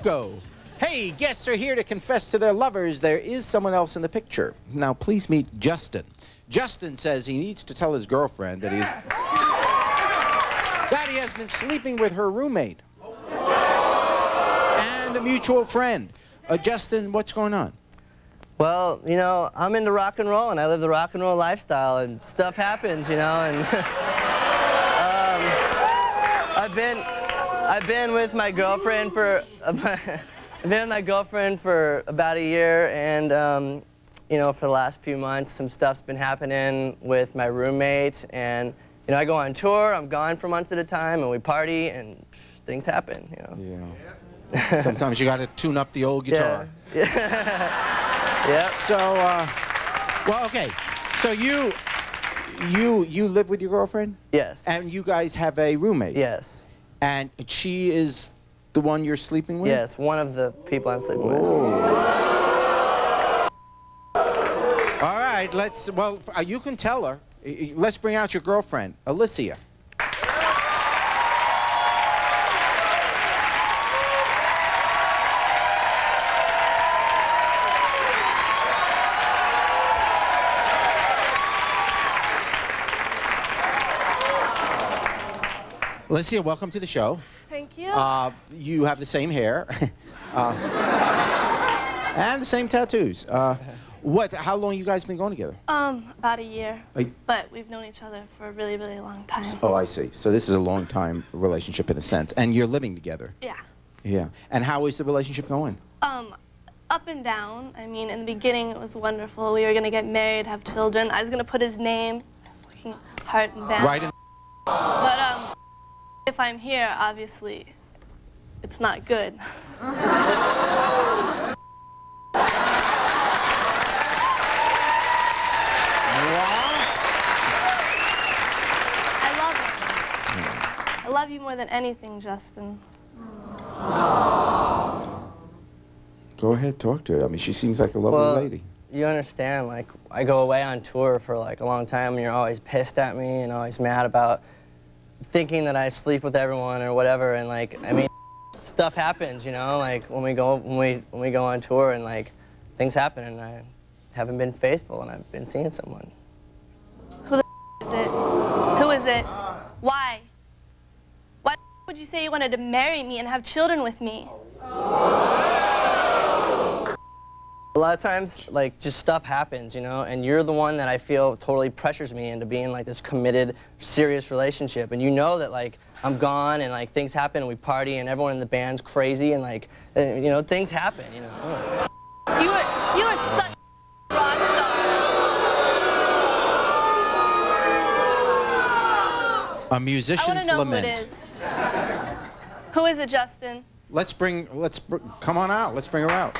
Hugo. Hey, guests are here to confess to their lovers. There is someone else in the picture. Now, please meet Justin. Justin says he needs to tell his girlfriend that he's that he has been sleeping with her roommate and a mutual friend. Uh, Justin, what's going on? Well, you know, I'm into rock and roll, and I live the rock and roll lifestyle, and stuff happens, you know, and um, I've been, I've been with my girlfriend for, I've been with my girlfriend for about a year, and um, you know, for the last few months, some stuff's been happening with my roommate, and you know, I go on tour, I'm gone for months at a time, and we party, and pff, things happen, you know. Yeah. Sometimes you got to tune up the old guitar. Yeah. yep. So, uh, well, okay. So you, you, you live with your girlfriend, Yes. and you guys have a roommate. yes. And she is the one you're sleeping with. Yes, one of the people I'm sleeping with. All right. Let's. Well, uh, you can tell her. Let's bring out your girlfriend, Allysia. Allysia, welcome to the show. Thank you. Uh, you have the same hair, uh, and the same tattoos. Uh, what? How long you guys been going together? um, about a year. Are- But we've known each other for a really, really long time. Oh, I see. So this is a long time relationship in a sense, and you're living together. Yeah. Yeah. And how is the relationship going? Um, up and down. I mean, in the beginning, it was wonderful. We were gonna get married, have children. I was gonna put his name, fucking heart and back. Right in. But um, if I'm here, obviously, it's not good. I love him. I love you more than anything, Justin. Go ahead, talk to her. I mean, she seems like a lovely Well, lady. You understand, like, I go away on tour for like a long time and you're always pissed at me and always mad about thinking that I sleep with everyone or whatever and like, I mean, stuff happens, you know, like when we go, when we, when we go on tour and like things happen and I haven't been faithful and I've been seeing someone. Who the is it? Who is it? Why? Why would you say you wanted to marry me and have children with me? A lot of times, like, just stuff happens, you know, and you're the one that I feel totally pressures me into being, like, this committed, serious relationship. And you know that, like, I'm gone and, like, things happen and we party and everyone in the band's crazy and, like, uh, you know, things happen, you know. You were you were such a rock star. A I want musician's to know lament. who it is. Who is it, Justin? Let's bring. Let's br- come on out. Let's bring her out.